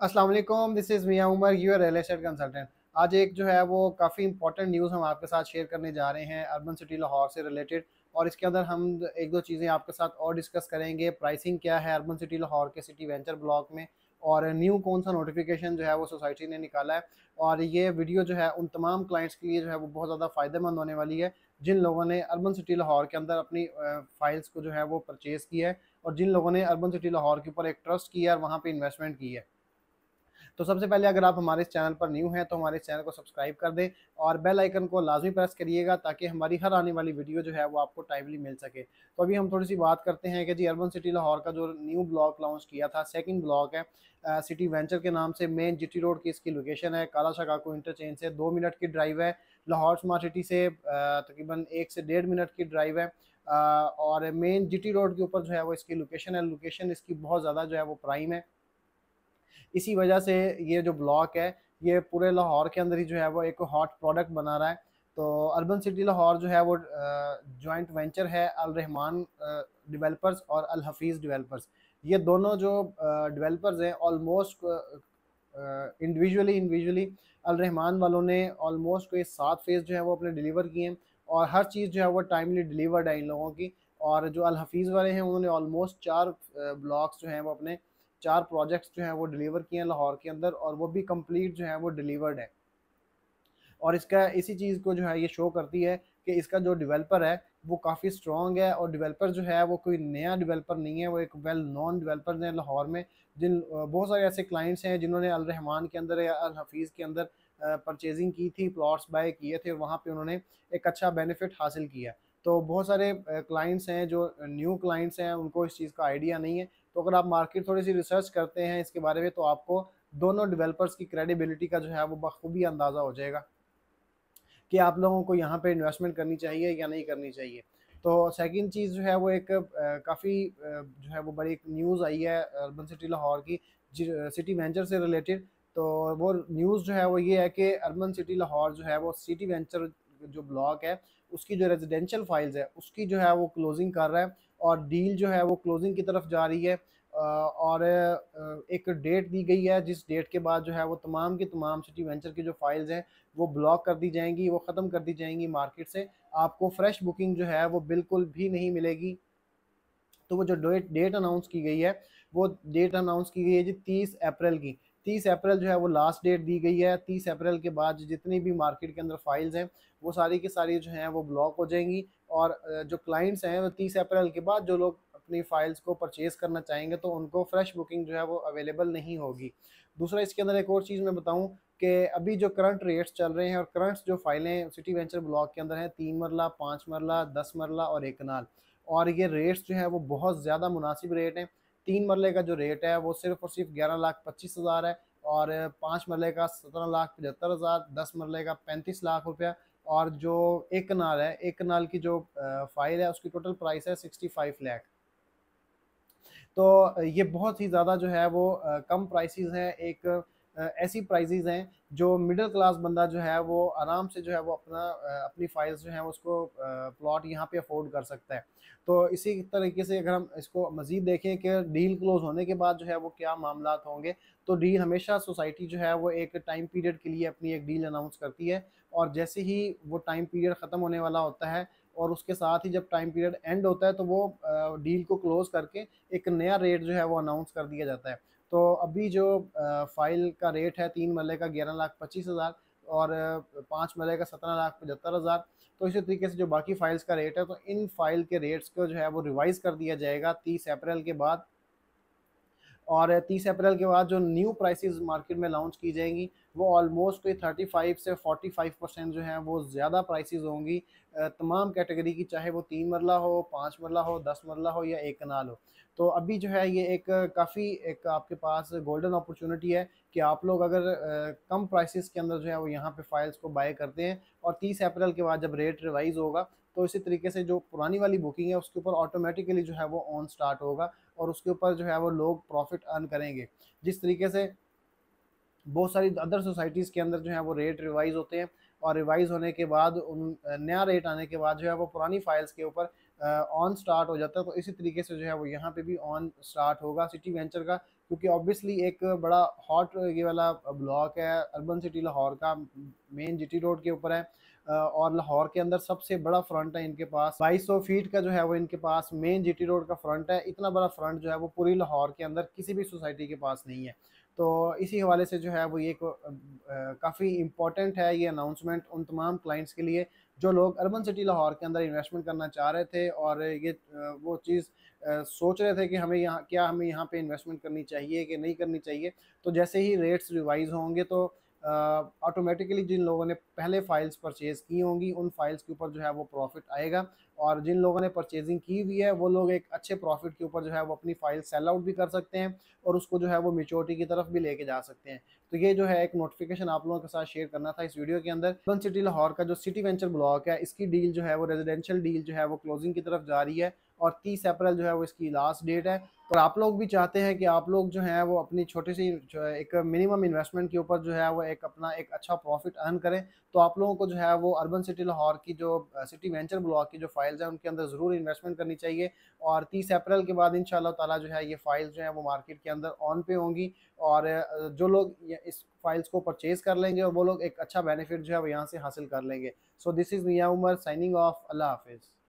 वालेकुम this is Miyan Umar your real estate consultant आज एक जो है वो काफ़ी इंपॉर्टेंट न्यूज़ हम आपके साथ शेयर करने जा रहे हैं अर्बन सिटी लाहौर से रिलेटेड और इसके अंदर हम एक दो चीज़ें आपके साथ और डिस्कस करेंगे। प्राइसिंग क्या है अर्बन सिटी लाहौर के सिटी वेंचर ब्लॉक में? और न्यू कौन सा नोटिफिकेशन जो है वो सोसाइटी ने निकाला है? और ये वीडियो जो है उन तमाम क्लाइंट्स के लिए जो है वो बहुत ज़्यादा फ़ायदेमंद होने वाली है, जिन लोगों ने अर्बन सिटी लाहौर के अंदर अपनी फाइल्स को जो है वो परचेज़ किया है और जिन लोगों ने अर्बन सिटी लाहौर के ऊपर एक ट्रस्ट किया है और वहाँ पर इन्वेस्टमेंट की है। तो सबसे पहले अगर आप हमारे इस चैनल पर न्यू हैं तो हमारे चैनल को सब्सक्राइब कर दें और बेल आइकन को लाजमी प्रेस करिएगा ताकि हमारी हर आने वाली वीडियो जो है, वो आपको टाइमली मिल सके। तो अभी हम थोड़ी सी बात करते हैं कि जी अर्बन सिटी लाहौर का जो न्यू ब्लॉक लॉन्च किया था सेकेंड ब्लॉक है सिटी वेंचर के नाम से मेन जीटी रोड की इसकी लोकेशन है काला शकाको इंटरचेंज से दो मिनट की ड्राइव है, लाहौर स्मार्ट सिटी से तकरीबन एक से डेढ़ मिनट की ड्राइव है और मेन जीटी रोड के ऊपर जो है, वो इसकी लोकेशन है लोकेशन इसकी बहुत ज़्यादा जो है, वो प्राइम है। इसी वजह से ये जो ब्लॉक है, ये पूरे लाहौर के अंदर ही जो है वो एक हॉट प्रोडक्ट बना रहा है। तो अर्बन सिटी लाहौर जो है वो जॉइंट वेंचर है अल रहमान डेवलपर्स और अल हफीज़ डेवलपर्स ये दोनों जो डेवलपर्स हैं almost individually individually Al Rahman वालों ने ऑलमोस्ट कोई सात फ़ेज़ जो है वो अपने डिलीवर किए हैं और हर चीज़ जो है वो टाइमली डिलीवर्ड है इन लोगों की। और जो अल हफीज़ वाले हैं, उन्होंने ऑलमोस्ट चार ब्लॉक्स जो हैं वो अपने चार प्रोजेक्ट्स जो हैं वो डिलीवर किए हैं लाहौर के अंदर और वो भी कंप्लीट जो है वो डिलीवर्ड है। और इसका, इसी चीज़ को जो है ये शो करती है कि इसका जो डेवलपर है, वो काफ़ी स्ट्रॉन्ग है और डेवलपर जो है वो कोई नया डेवलपर नहीं है, वो एक वेल नॉन डेवलपर हैं लाहौर में, जिन, बहुत सारे ऐसे क्लाइंट्स हैं जिन्होंने अल रहमान के अंदर या अल हफीज़ के अंदर परचेजिंग की थी प्लॉट्स बाय किए थे, वहाँ पे उन्होंने एक अच्छा बेनिफिट हासिल किया तो बहुत सारे क्लाइंट्स हैं जो न्यू क्लाइंट्स हैं, उनको इस चीज़ का आइडिया नहीं है तो अगर आप मार्केट थोड़ी सी रिसर्च करते हैं इसके बारे में तो आपको दोनों डेवलपर्स की क्रेडिबिलिटी का जो है, वो बखूबी अंदाज़ा हो जाएगा कि आप लोगों को यहाँ पे इन्वेस्टमेंट करनी चाहिए या नहीं करनी चाहिए। तो सेकंड चीज़ जो है, वो एक काफ़ी जो है, वो बड़ी एक न्यूज़ आई है अर्बन सिटी लाहौर की सिटी वेंचर से रिलेटेड तो वो न्यूज़ जो है, वो ये है कि अर्बन सिटी लाहौर जो है, वो सिटी वेंचर जो ब्लॉक है, उसकी जो रेजिडेंशियल फाइल्स है, उसकी जो है, वो क्लोजिंग कर रहा है। और डील जो है वो क्लोजिंग की तरफ़ जा रही है। और एक डेट दी गई है, जिस डेट के बाद जो है वो तमाम की तमाम सिटी वेंचर की जो फाइल्स हैं, वो ब्लॉक कर दी जाएँगी, वो ख़त्म कर दी जाएँगी मार्केट से। आपको फ्रेश बुकिंग जो है वो बिल्कुल भी नहीं मिलेगी। तो वो जो डेट डेट अनाउंस की गई है, वो डेट अनाउंस की गई है जी तीस अप्रैल की। तीस अप्रैल जो है वो लास्ट डेट दी गई है। तीस अप्रैल के बाद जितनी भी मार्केट के अंदर फाइल्स हैं, वो सारी की सारी जो हैं वो ब्लॉक हो जाएँगी और जो क्लाइंट्स हैं वो तीस अप्रैल के बाद जो लोग अपनी फाइल्स को परचेज़ करना चाहेंगे तो उनको फ्रेश बुकिंग जो है वो अवेलेबल नहीं होगी। दूसरा, इसके अंदर एक और चीज़ मैं बताऊँ कि अभी जो करंट रेट्स चल रहे हैं और करंट जो फाइलें सिटी वेंचर ब्लॉक के अंदर हैं, तीन मरला, पाँच मरला, दस मरला और एक कनाल और ये रेट्स जो है वो बहुत ज़्यादा मुनासिब रेट हैं। तीन मरले का जो रेट है, वो सिर्फ़ और सिर्फ़ ग्यारह लाख पच्चीस हज़ार है और पाँच मरले का सत्रह लाख पचहत्तर हज़ार, दस मरले का पैंतीस लाख रुपया और जो एक कनाल है, एक कनाल की जो फ़ाइल है, उसकी टोटल प्राइस है सिक्सटी फाइव लैख तो ये बहुत ही ज़्यादा जो है वो कम प्राइसेस हैं, एक ऐसी प्राइजेज हैं जो मिडिल क्लास बंदा जो है, वो आराम से जो है, वो अपना अपनी फाइल्स जो है उसको प्लॉट यहाँ पे अफोर्ड कर सकता है। तो इसी तरीके से अगर हम इसको मज़ीद देखें कि डील क्लोज होने के बाद जो है, वो क्या मामला होंगे तो डील हमेशा सोसाइटी जो है, वो एक टाइम पीरियड के लिए अपनी एक डील अनाउंस करती है और जैसे ही वो टाइम पीरियड ख़त्म होने वाला होता है और उसके साथ ही जब टाइम पीरियड एंड होता है तो वो डील को क्लोज करके एक नया रेट जो है, वो अनाउंस कर दिया जाता है। तो अभी जो फ़ाइल का रेट है तीन मरले का ग्यारह लाख पच्चीस हज़ार और पाँच मरले का सत्रह लाख पचहत्तर हज़ार तो इसी तरीके से जो बाकी फ़ाइल्स का रेट है तो इन फ़ाइल के रेट्स को जो है वो रिवाइज़ कर दिया जाएगा तीस अप्रैल के बाद। और तीस अप्रैल के बाद जो न्यू प्राइसेस मार्केट में लॉन्च की जाएँगी वो ऑलमोस्ट कोई थर्टी फाइव से फोर्टी फाइव परसेंट जो है वो ज़्यादा प्राइसेस होंगी। तमाम कैटेगरी की, चाहे वो तीन मरला हो, पाँच मरला हो, दस मरला हो या एक कनाल हो। तो अभी जो है ये एक काफ़ी एक आपके पास गोल्डन अपॉर्चुनिटी है कि आप लोग अगर कम प्राइसेस के अंदर जो है वो यहाँ पे फाइल्स को बाय करते हैं और 30 अप्रैल के बाद जब रेट रिवाइज होगा तो इसी तरीके से जो पुरानी वाली बुकिंग है उसके ऊपर ऑटोमेटिकली जो है वो ऑन स्टार्ट होगा और उसके ऊपर जो है वो लोग प्रॉफिट अर्न करेंगे। जिस तरीके से बहुत सारी अदर सोसाइटीज़ के अंदर जो है वो रेट रिवाइज होते हैं और रिवाइज होने के बाद उन नया रेट आने के बाद जो है वो पुरानी फाइल्स के ऊपर ऑन स्टार्ट हो जाता है। तो इसी तरीके से जो है वो यहाँ पे भी ऑन स्टार्ट होगा सिटी वेंचर का, क्योंकि ऑब्वियसली एक बड़ा हॉट ये वाला ब्लॉक है अर्बन सिटी लाहौर का मेन जीटी रोड के ऊपर है। और लाहौर के अंदर सबसे बड़ा फ्रंट है इनके पास। 2200 फीट का जो है वो इनके पास मेन जीटी रोड का फ्रंट है। इतना बड़ा फ्रंट जो है वो पूरी लाहौर के अंदर किसी भी सोसाइटी के पास नहीं है। तो इसी हवाले से जो है वो ये काफ़ी इम्पोर्टेंट है ये अनाउंसमेंट उन तमाम क्लाइंट्स के लिए जो लोग अर्बन सिटी लाहौर के अंदर इन्वेस्टमेंट करना चाह रहे थे और ये वो चीज़ सोच रहे थे कि हमें यहाँ, क्या हमें यहाँ पे इन्वेस्टमेंट करनी चाहिए कि नहीं करनी चाहिए। तो जैसे ही रेट्स रिवाइज होंगे तो ऑटोमेटिकली जिन लोगों ने पहले फाइल्स परचेज़ की होंगी, उन फाइल्स के ऊपर जो है वो प्रॉफिट आएगा। और जिन लोगों ने परचेजिंग की हुई है, वो लोग एक अच्छे प्रॉफिट के ऊपर जो है वो अपनी फ़ाइल सेल आउट भी कर सकते हैं और उसको जो है वो मेचोरिटी की तरफ़ भी लेके जा सकते हैं। तो ये जो है एक नोटिफिकेशन आप लोगों के साथ शेयर करना था इस वीडियो के अंदर। वन सिटी लाहौर का जो सिटी वेंचर ब्लॉक है, इसकी डील जो है वो रेजिडेंशियल डील जो है वो क्लोजिंग की तरफ़ जा रही है। और तीस अप्रैल जो है वो इसकी लास्ट डेट है। और आप लोग भी चाहते हैं कि आप लोग जो है वो अपनी छोटी सी जो है एक मिनिमम इन्वेस्टमेंट के ऊपर जो है वो एक अपना एक अच्छा प्रॉफिट अर्न करें। तो आप लोगों को जो है वो अर्बन सिटी लाहौर की जो सिटी वेंचर ब्लॉक की जो फाइल्स हैं, उनके अंदर ज़रूर इन्वेस्टमेंट करनी चाहिए। और तीस अप्रैल के बाद इन ताला जो है ये फाइल्स जो है वो मार्केट के अंदर ऑन पे होंगी। और जो लोग इस फाइल्स को परचेज़ कर लेंगे और वो लोग एक अच्छा बेनिफिट जो है वो यहाँ से हासिल कर लेंगे। सो दिस इज़ मियाँ उमर साइनिंग ऑफ़ अल्लाह हाफिज़।